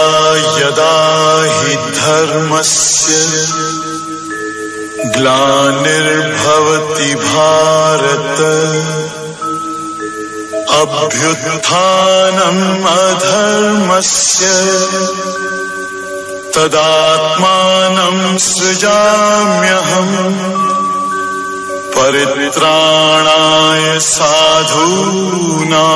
यदा हि धर्मस्य ग्लानिर्भवति भारत। अभ्युत्थानम् अधर्मस्य तदात्मानम् सृजाम्यहम् परित्राणाय साधूना